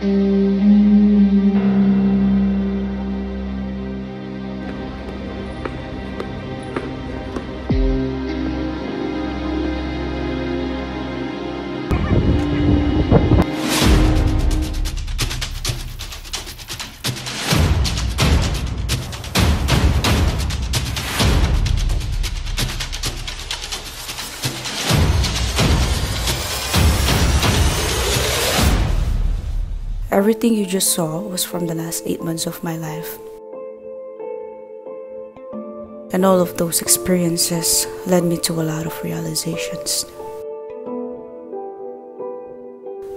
Mm-hmm. Everything you just saw was from the last eight months of my life. And all of those experiences led me to a lot of realizations.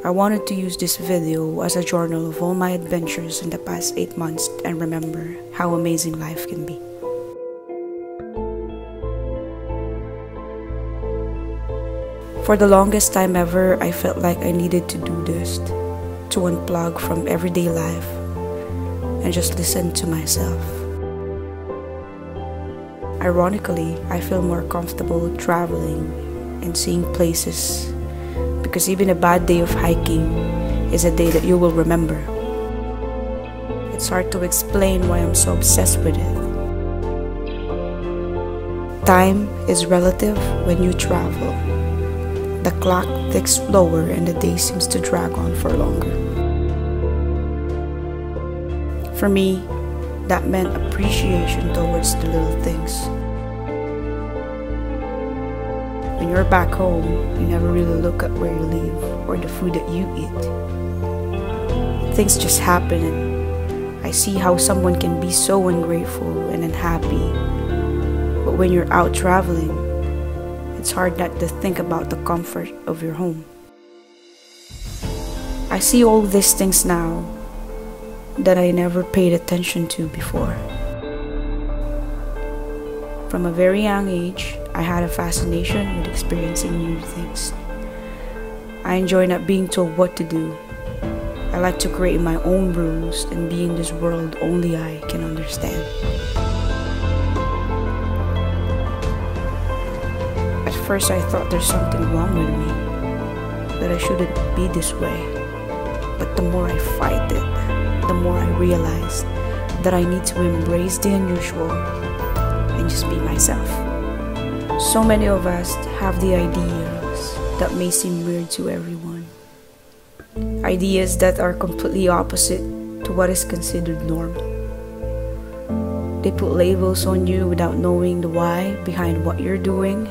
I wanted to use this video as a journal of all my adventures in the past 8 months and remember how amazing life can be. For the longest time ever, I felt like I needed to do this to unplug from everyday life and just listen to myself. Ironically, I feel more comfortable traveling and seeing places because even a bad day of hiking is a day that you will remember. It's hard to explain why I'm so obsessed with it. Time is relative when you travel. The clock ticks slower and the day seems to drag on for longer. For me, that meant appreciation towards the little things. When you're back home, you never really look at where you live or the food that you eat. Things just happen and I see how someone can be so ungrateful and unhappy. But when you're out traveling, it's hard not to think about the comfort of your home. I see all these things now that I never paid attention to before. From a very young age, I had a fascination with experiencing new things. I enjoy not being told what to do. I like to create my own rules and be in this world only I can understand. First I thought there's something wrong with me, that I shouldn't be this way. But the more I fight it, the more I realize that I need to embrace the unusual and just be myself. So many of us have the ideas that may seem weird to everyone. Ideas that are completely opposite to what is considered normal. They put labels on you without knowing the why behind what you're doing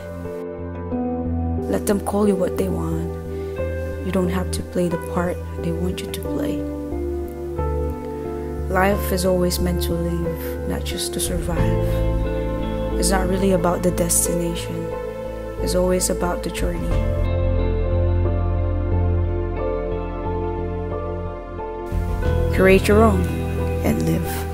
let them call you what they want. You don't have to play the part they want you to play. Life is always meant to live, not just to survive. It's not really about the destination, it's always about the journey. Create your own and live.